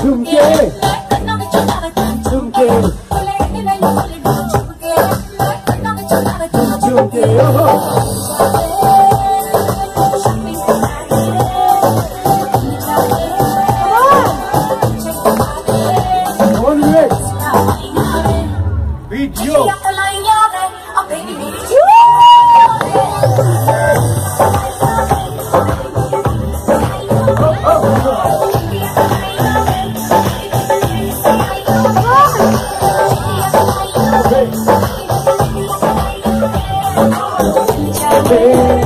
झुमके झुमके झुमके ओहो One minute. Video. Yeah.